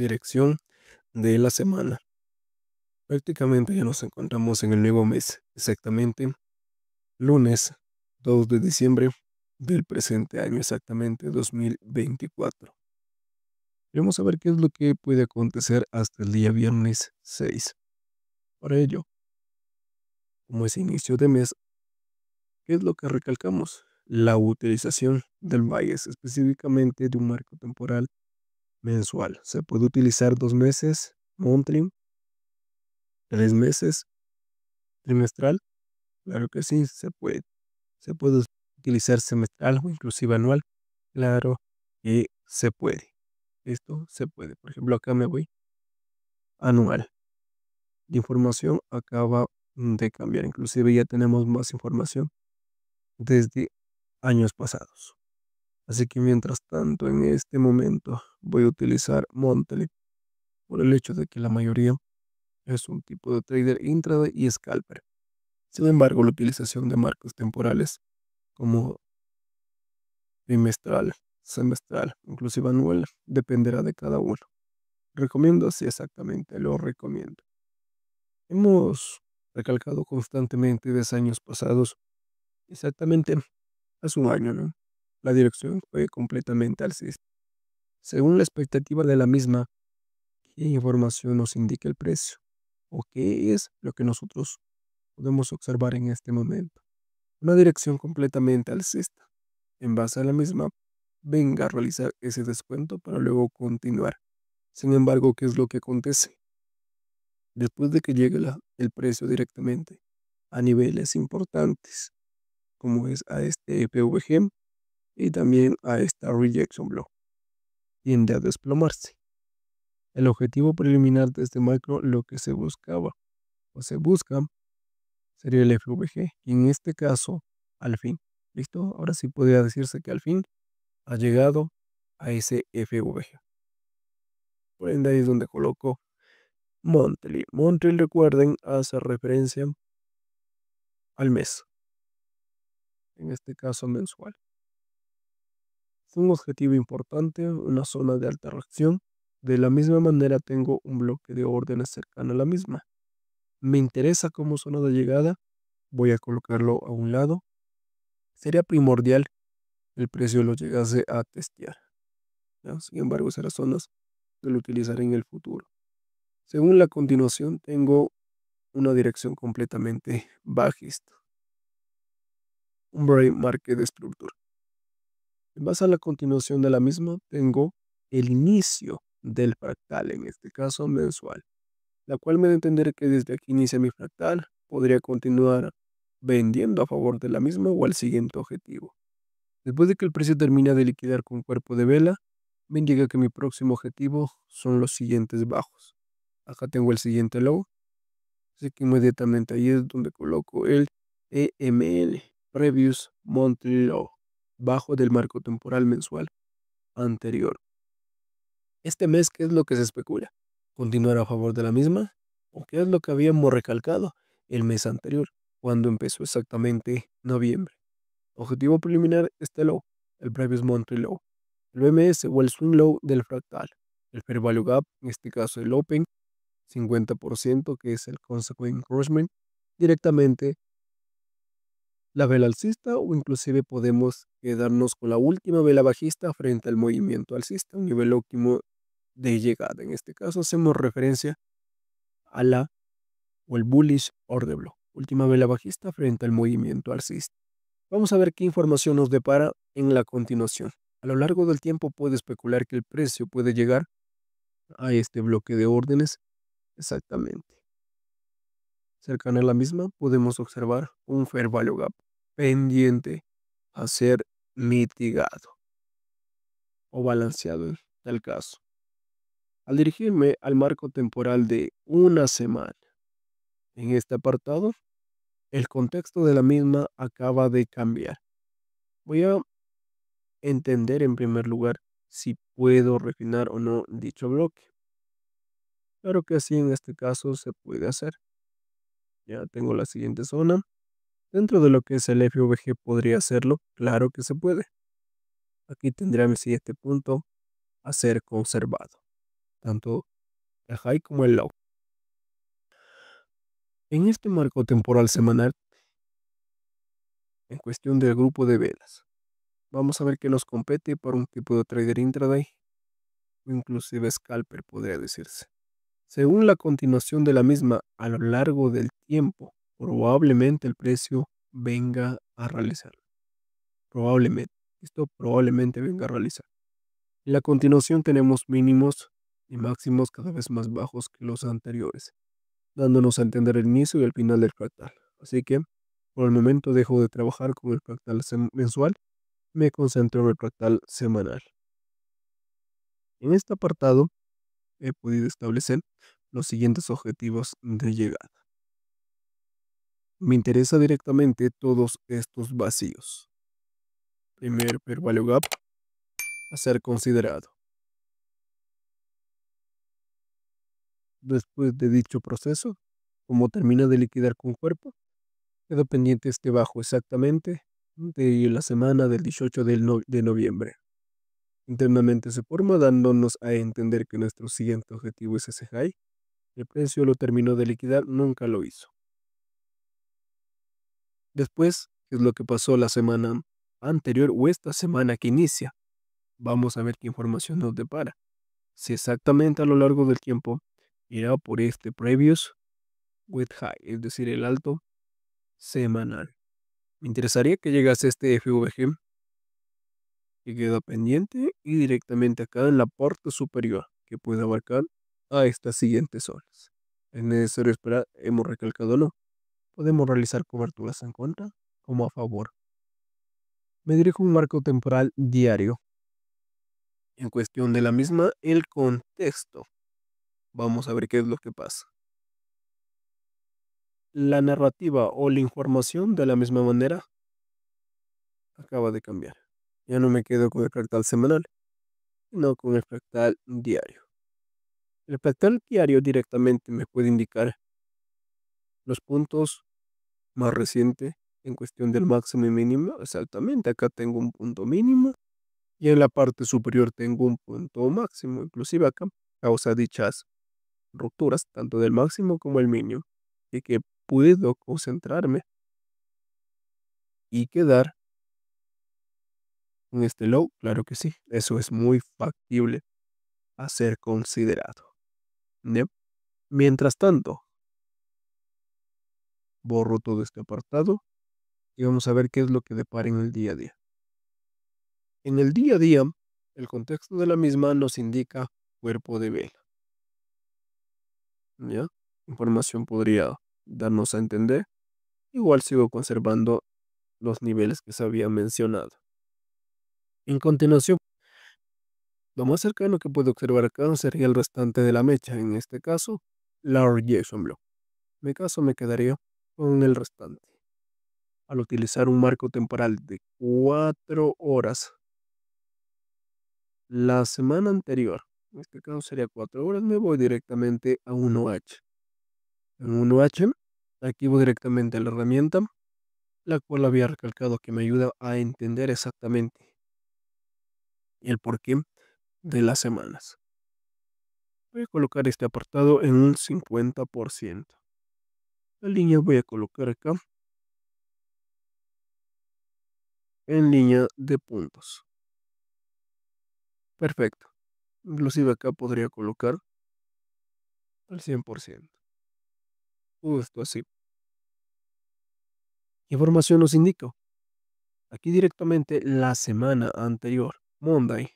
dirección de la semana. Prácticamente ya nos encontramos en el nuevo mes, exactamente lunes 2 de diciembre del presente año, exactamente 2024. Vamos a ver qué es lo que puede acontecer hasta el día viernes 6. Para ello, como es inicio de mes, ¿qué es lo que recalcamos? La utilización del bias, específicamente de un marco temporal mensual. Se puede utilizar dos meses, monthly, tres meses, trimestral. Claro que sí, se puede. Se puede utilizar semestral o inclusive anual. Claro que se puede. Esto se puede. Por ejemplo, acá me voy anual. La información acaba de cambiar. Inclusive ya tenemos más información desde años pasados. Así que mientras tanto, en este momento voy a utilizar Monthly por el hecho de que la mayoría es un tipo de trader intraday y scalper. Sin embargo, la utilización de marcos temporales como trimestral, semestral, inclusive anual, dependerá de cada uno. ¿Recomiendo? Sí, exactamente, lo recomiendo. Hemos recalcado constantemente desde años pasados, exactamente hace un año, ¿no? La dirección fue completamente alcista. Según la expectativa de la misma, ¿qué información nos indica el precio? ¿O qué es lo que nosotros podemos observar en este momento? Una dirección completamente alcista. En base a la misma, venga a realizar ese descuento para luego continuar. Sin embargo, ¿qué es lo que acontece? Después de que llegue el precio directamente a niveles importantes, como es a este PVG, y también a esta rejection block. Tiende a desplomarse. El objetivo preliminar de este macro, lo que se buscaba o se busca, sería el FVG. Y en este caso, al fin, ¿listo? Ahora sí podría decirse que al fin ha llegado a ese FVG. Por ende ahí es donde coloco Monthly. Monthly, recuerden, hace referencia al mes. En este caso mensual. Es un objetivo importante, una zona de alta reacción. De la misma manera tengo un bloque de órdenes cercano a la misma. Me interesa como zona de llegada. Voy a colocarlo a un lado. Sería primordial el precio lo llegase a testear. Sin embargo, serán zonas que lo utilizaré en el futuro. Según la continuación, tengo una dirección completamente bajista. Un brain market estructura. En base a la continuación de la misma, tengo el inicio del fractal, en este caso mensual, la cual me da a entender que desde aquí inicia mi fractal, podría continuar vendiendo a favor de la misma o al siguiente objetivo. Después de que el precio termina de liquidar con cuerpo de vela, me indica que mi próximo objetivo son los siguientes bajos. Acá tengo el siguiente low, así que inmediatamente ahí es donde coloco el EML, Previous Monthly Low bajo del marco temporal mensual anterior. Este mes, ¿qué es lo que se especula? ¿Continuar a favor de la misma? ¿O qué es lo que habíamos recalcado el mes anterior, cuando empezó exactamente noviembre? Objetivo preliminar, este low, el previous monthly low, el BMS o el swing low del fractal, el fair value gap, en este caso el open, 50%, que es el consequent encroachment, directamente la vela alcista o inclusive podemos quedarnos con la última vela bajista frente al movimiento alcista, un nivel óptimo de llegada. En este caso hacemos referencia a la o el bullish order block, última vela bajista frente al movimiento alcista. Vamos a ver qué información nos depara en la continuación. A lo largo del tiempo puede especular que el precio puede llegar a este bloque de órdenes exactamente. Cercana a la misma podemos observar un fair value gap pendiente a ser mitigado o balanceado en tal caso. Al dirigirme al marco temporal de una semana, en este apartado, el contexto de la misma acaba de cambiar. Voy a entender en primer lugar si puedo refinar o no dicho bloque. Claro que así en este caso se puede hacer. Ya tengo la siguiente zona. Dentro de lo que es el FVG podría hacerlo, claro que se puede. Aquí tendrá mi siguiente punto a ser conservado. tanto el high como el low. En este marco temporal semanal, en cuestión del grupo de velas, vamos a ver qué nos compete para un tipo de trader intraday o inclusive scalper podría decirse. Según la continuación de la misma a lo largo del tiempo, probablemente el precio venga a realizar. Probablemente. Esto probablemente venga a realizar. En la continuación tenemos mínimos y máximos cada vez más bajos que los anteriores, dándonos a entender el inicio y el final del fractal. Así que, por el momento dejo de trabajar con el fractal mensual, me concentro en el fractal semanal. En este apartado he podido establecer los siguientes objetivos de llegada. Me interesa directamente todos estos vacíos. Primer per value gap a ser considerado. Después de dicho proceso, como termina de liquidar con cuerpo, queda pendiente este bajo exactamente de la semana del 18 de noviembre. Internamente se forma dándonos a entender que nuestro siguiente objetivo es ese high. El precio lo terminó de liquidar, nunca lo hizo. Después, ¿qué es lo que pasó la semana anterior o esta semana que inicia? Vamos a ver qué información nos depara. Si exactamente a lo largo del tiempo irá por este previous with high, es decir, el alto semanal. Me interesaría que llegase este FVG que queda pendiente y directamente acá en la parte superior que puede abarcar a estas siguientes zonas. Es necesario esperar, hemos recalcado no. Podemos realizar coberturas en contra como a favor. Me dirijo a un marco temporal diario. En cuestión de la misma, el contexto. Vamos a ver qué es lo que pasa. La narrativa o la información de la misma manera acaba de cambiar. Ya no me quedo con el fractal semanal, sino con el fractal diario. El fractal diario directamente me puede indicar los puntos más recientes en cuestión del máximo y mínimo. Exactamente, acá tengo un punto mínimo y en la parte superior tengo un punto máximo. Inclusive acá causa dichas rupturas, tanto del máximo como el mínimo, y que puedo concentrarme y quedar en este low, claro que sí, eso es muy factible a ser considerado. Mientras tanto, borro todo este apartado y vamos a ver qué es lo que depara en el día a día. En el día a día, el contexto de la misma nos indica cuerpo de vela. ¿Ya? Información podría darnos a entender. Igual sigo conservando los niveles que se habían mencionado. En continuación, lo más cercano que puedo observar acá sería el restante de la mecha, en este caso, la rejection block. En mi caso me quedaría con el restante. Al utilizar un marco temporal de 4 horas, la semana anterior, en este caso sería 4 horas, me voy directamente a 1H. En 1H, activo directamente la herramienta, la cual había recalcado que me ayuda a entender exactamente el porqué de las semanas. Voy a colocar este apartado en un 50%. La línea voy a colocar acá en línea de puntos. Perfecto. Inclusive acá podría colocar al 100%. Justo así. Información nos indica. Aquí directamente la semana anterior Monday,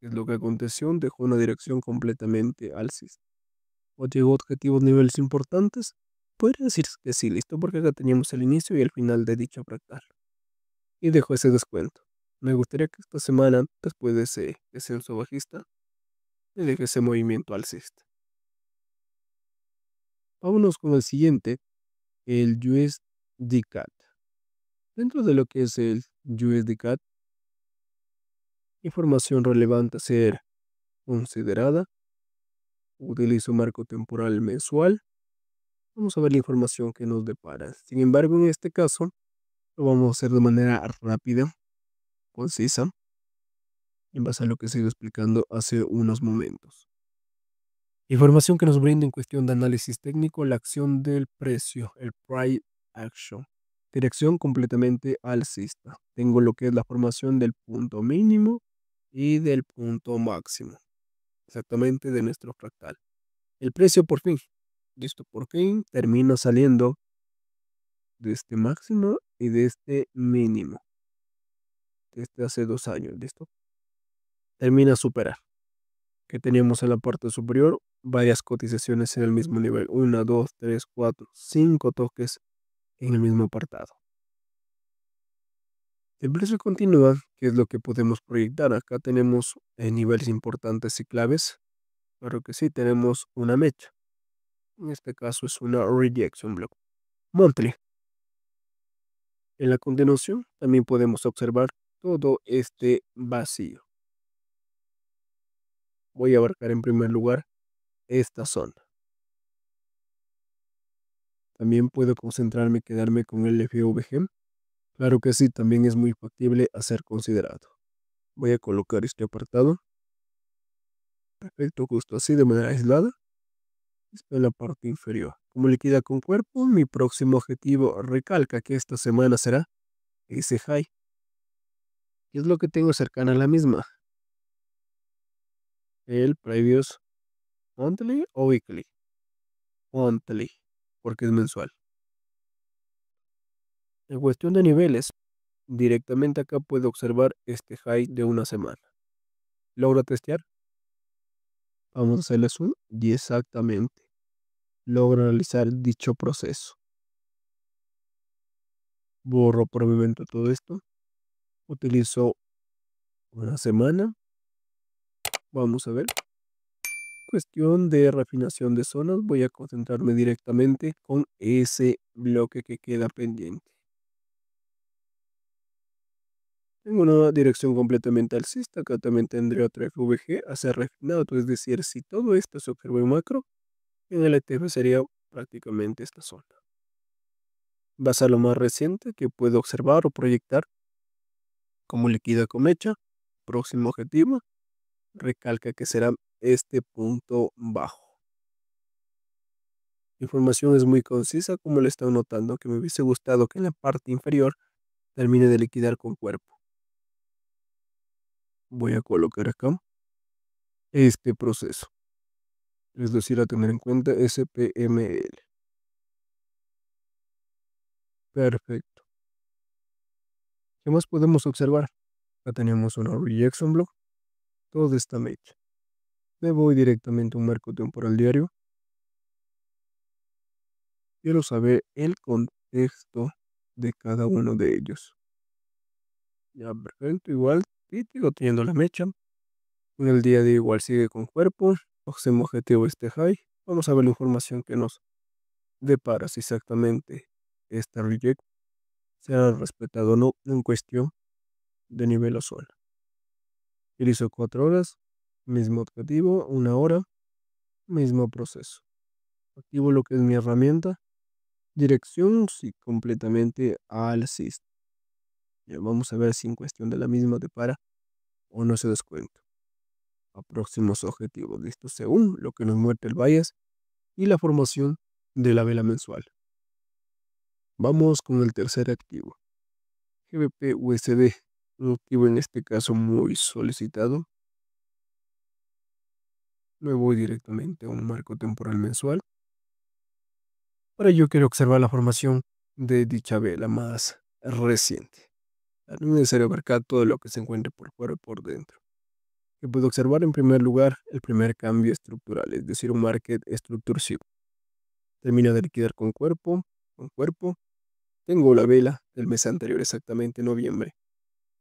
es lo que aconteció, dejó una dirección completamente alcista. ¿O llegó objetivos niveles importantes? Podría decir que sí, listo, porque acá teníamos el inicio y el final de dicha fractal. Y dejó ese descuento. Me gustaría que esta semana, después de ese descenso bajista, le deje ese movimiento alcista. Vámonos con el siguiente, el USD CAT. Dentro de lo que es el USD CAT, Información relevante a ser considerada. Utilizo marco temporal mensual. Vamos a ver la información que nos depara. Sin embargo, en este caso, lo vamos a hacer de manera rápida, concisa, en base a lo que ido explicando hace unos momentos. Información que nos brinda en cuestión de análisis técnico la acción del precio, el price action. Dirección completamente alcista. Tengo lo que es la formación del punto mínimo y del punto máximo. Exactamente de nuestro fractal. El precio por fin. Listo, por fin termina saliendo de este máximo y de este mínimo. Este hace dos años, ¿listo? Termina superar. Que teníamos en la parte superior varias cotizaciones en el mismo nivel. Una, dos, tres, cuatro, cinco toques en el mismo apartado. El precio continúa, que es lo que podemos proyectar. Acá tenemos eh, niveles importantes y claves. Claro que sí, tenemos una mecha. En este caso es una rejection block. Monthly. En la continuación también podemos observar todo este vacío. Voy a abarcar en primer lugar esta zona. También puedo concentrarme y quedarme con el FVG. Claro que sí, también es muy factible a ser considerado. Voy a colocar este apartado. Perfecto, justo así de manera aislada. Esto en la parte inferior. Como liquida con cuerpo, mi próximo objetivo recalca que esta semana será ese high. ¿Qué es lo que tengo cercana a la misma? El previous monthly o weekly. Monthly, porque es mensual. En cuestión de niveles, directamente acá puedo observar este high de una semana. ¿Logro testear? Vamos a hacerle zoom y exactamente logro realizar dicho proceso. Borro por el momento todo esto. Utilizo una semana. Vamos a ver. Cuestión de refinación de zonas. Voy a concentrarme directamente con ese bloque que queda pendiente. Tengo una dirección completamente alcista. Acá también tendré otra FVG a ser refinado. Es decir, si todo esto se observa en macro, en el ETF sería prácticamente esta zona. Va a ser lo más reciente que puedo observar o proyectar como liquida con mecha. Próximo objetivo. Recalca que será este punto bajo. La información es muy concisa como le están notando que me hubiese gustado que en la parte inferior termine de liquidar con cuerpo voy a colocar acá este proceso. Es decir, a tener en cuenta SPML. Perfecto. ¿Qué más podemos observar? Acá tenemos una rejection block. Todo está mecha. Me voy directamente a un marco temporal diario. Quiero saber el contexto de cada uno de ellos. Ya, perfecto. Igual sigo teniendo la mecha. En el día de igual sigue con cuerpo. Próximo objetivo este high. Vamos a ver la información que nos depara si exactamente esta reject será respetado o no en cuestión de nivel o sol. Utilizo cuatro horas, mismo objetivo, una hora, mismo proceso. Activo lo que es mi herramienta. Dirección, sí, completamente al alcista. Ya vamos a ver si en cuestión de la misma para o no se descuenta. A próximos objetivos, listo, según lo que nos muestra el bias y la formación de la vela mensual. Vamos con el tercer activo. GBP USD, un activo en este caso muy solicitado. Me voy directamente a un marco temporal mensual. Para ello quiero observar la formación de dicha vela más reciente. No es necesario abarcar todo lo que se encuentre por fuera y por dentro. Que puedo observar en primer lugar el primer cambio estructural, es decir, un market structure shift. Termina de liquidar con cuerpo, con cuerpo. Tengo la vela del mes anterior, exactamente noviembre.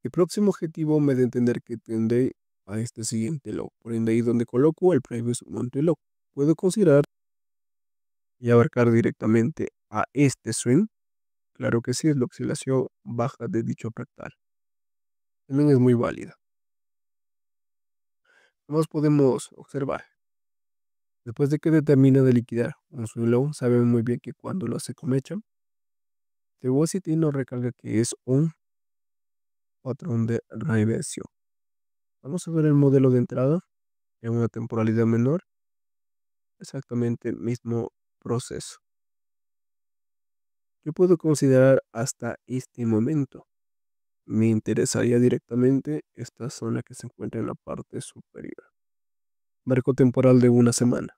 El próximo objetivo me de entender que tendré a este siguiente low. Por ende, ahí donde coloco el previous monthly low. Puedo considerar y abarcar directamente a este swing Claro que sí, es la oscilación baja de dicho fractal. También es muy válida. Más podemos observar. Después de que determina de liquidar un swing saben muy bien que cuando lo hace con mecha, Velocity nos recarga que es un patrón de reversión. Vamos a ver el modelo de entrada en una temporalidad menor. exactamente mismo proceso. ¿Qué puedo considerar hasta este momento? Me interesaría directamente esta zona que se encuentra en la parte superior. Marco temporal de una semana.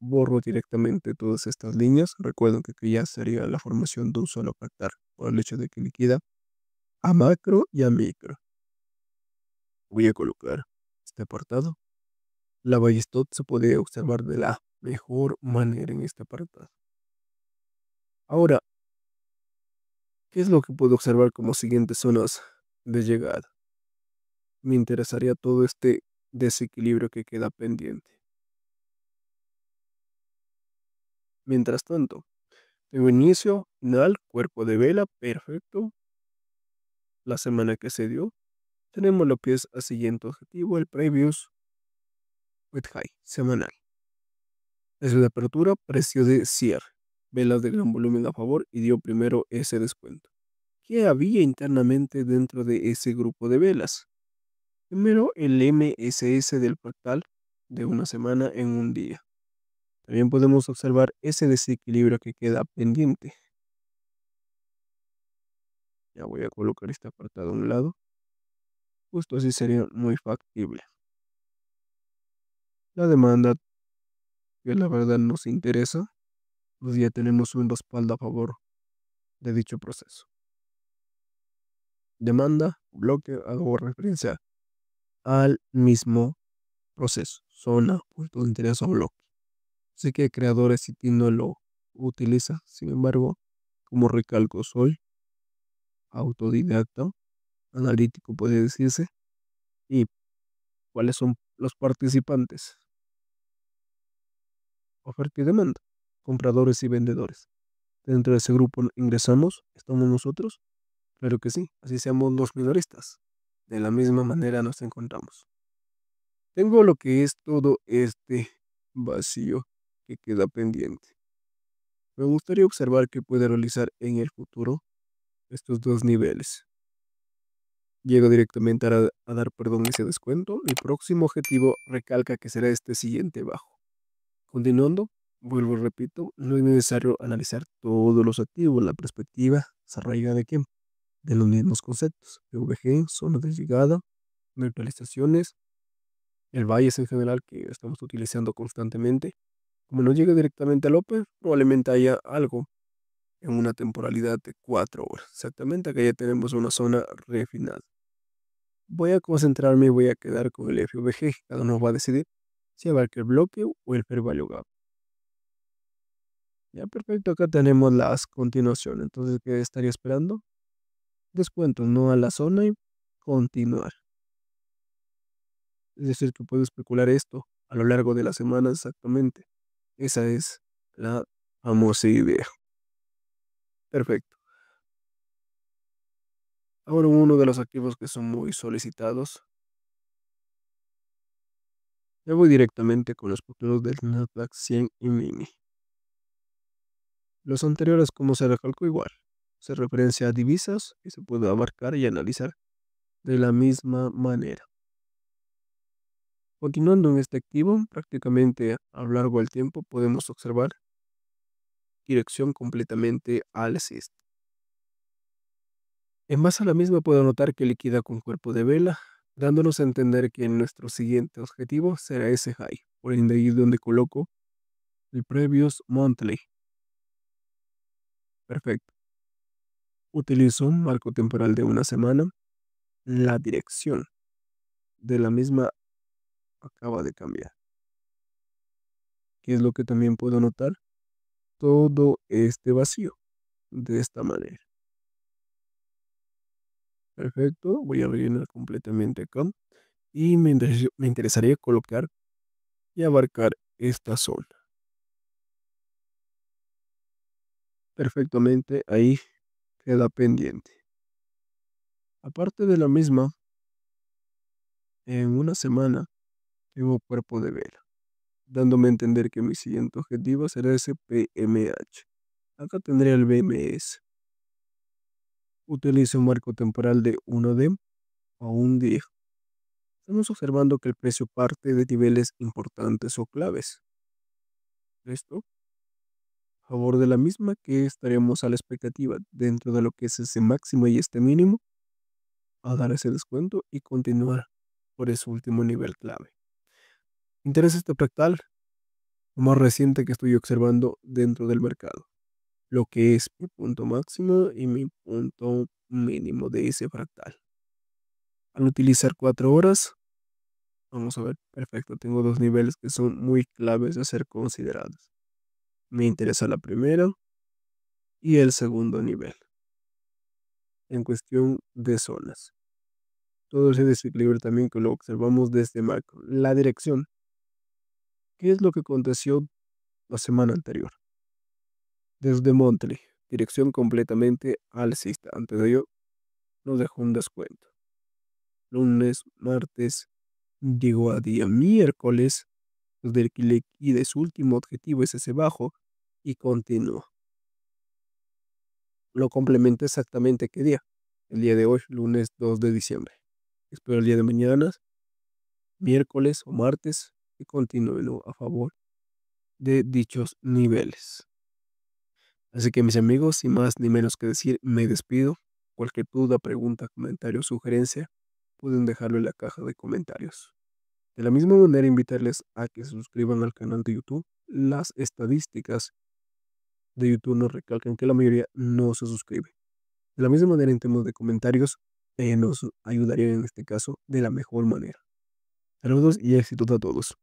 Borro directamente todas estas líneas. Recuerdo que aquí ya sería la formación de un solo fractal por el hecho de que liquida a macro y a micro. Voy a colocar este apartado. La ballestot se puede observar de la mejor manera en este apartado. Ahora, ¿qué es lo que puedo observar como siguientes zonas de llegada? Me interesaría todo este desequilibrio que queda pendiente. Mientras tanto, tengo inicio, final, cuerpo de vela, perfecto. La semana que se dio. Tenemos lo que es siguiente objetivo, el previous with high, semanal. Es de apertura, precio de cierre velas de gran volumen a favor y dio primero ese descuento. ¿Qué había internamente dentro de ese grupo de velas? Primero el MSS del fractal de una semana en un día. También podemos observar ese desequilibrio que queda pendiente. Ya voy a colocar este apartado a un lado. Justo así sería muy factible. La demanda, que la verdad nos interesa, pues ya tenemos un respaldo a favor de dicho proceso. Demanda, bloque, hago referencia al mismo proceso, zona, punto de interés o bloque. Sé que creadores y no lo utiliza, sin embargo, como recalco, soy autodidacta, analítico puede decirse, y cuáles son los participantes. Oferta y demanda compradores y vendedores. Dentro de ese grupo ingresamos, estamos nosotros. Claro que sí, así seamos los minoristas. De la misma manera nos encontramos. Tengo lo que es todo este vacío que queda pendiente. Me gustaría observar qué puede realizar en el futuro estos dos niveles. Llego directamente a, a, dar perdón ese descuento. Mi próximo objetivo recalca que será este siguiente bajo. Continuando, Vuelvo, repito, no es necesario analizar todos los activos. La perspectiva se arraiga de quién? De los mismos conceptos. PVG, zona de llegada, virtualizaciones, el valles en general que estamos utilizando constantemente. Como no llega directamente al Open, probablemente haya algo en una temporalidad de 4 horas. Exactamente, acá ya tenemos una zona refinada. Voy a concentrarme y voy a quedar con el FVG. Cada uno va a decidir si abarca el bloque o el fair value gap. Ya, perfecto. Acá tenemos las continuaciones. Entonces, ¿qué estaría esperando? Descuento, no a la zona y continuar. Es decir, que puedo especular esto a lo largo de la semana exactamente. Esa es la famosa idea. Perfecto. Ahora uno de los activos que son muy solicitados. Ya voy directamente con los futuros del Nasdaq 100 y Mini. Los anteriores, como se recalcó igual, se referencia a divisas y se puede abarcar y analizar de la misma manera. Continuando en este activo, prácticamente a lo largo del tiempo podemos observar dirección completamente alcista. En base a la misma puedo notar que liquida con cuerpo de vela, dándonos a entender que nuestro siguiente objetivo será ese high, por ahí donde coloco el previous monthly Perfecto. Utilizo un marco temporal de una semana. La dirección de la misma acaba de cambiar. ¿Qué es lo que también puedo notar? Todo este vacío de esta manera. Perfecto. Voy a rellenar completamente acá. Y me, me interesaría colocar y abarcar esta zona. Perfectamente ahí queda pendiente. Aparte de la misma, en una semana tengo cuerpo de vela, dándome a entender que mi siguiente objetivo será ese PMH. Acá tendría el BMS. Utilizo un marco temporal de 1D o un día. Estamos observando que el precio parte de niveles importantes o claves. Esto a favor de la misma que estaremos a la expectativa dentro de lo que es ese máximo y este mínimo a dar ese descuento y continuar por ese último nivel clave. Interesa este fractal, lo más reciente que estoy observando dentro del mercado, lo que es mi punto máximo y mi punto mínimo de ese fractal. Al utilizar cuatro horas, vamos a ver, perfecto, tengo dos niveles que son muy claves de ser considerados. Me interesa la primera y el segundo nivel en cuestión de zonas. Todo ese desequilibrio también que lo observamos desde macro. La dirección. ¿Qué es lo que aconteció la semana anterior? Desde Montley, dirección completamente alcista. Antes de ello, nos dejó un descuento. Lunes, martes, llegó a día miércoles, desde el y de su último objetivo es ese bajo y continuó. Lo complemento exactamente qué día. El día de hoy, lunes 2 de diciembre. Espero el día de mañana, miércoles o martes, que continúe a favor de dichos niveles. Así que mis amigos, sin más ni menos que decir, me despido. Cualquier duda, pregunta, comentario, sugerencia, pueden dejarlo en la caja de comentarios. De la misma manera, invitarles a que se suscriban al canal de YouTube. Las estadísticas de YouTube nos recalcan que la mayoría no se suscribe. De la misma manera, en temas de comentarios, eh, nos ayudaría en este caso de la mejor manera. Saludos y éxitos a todos.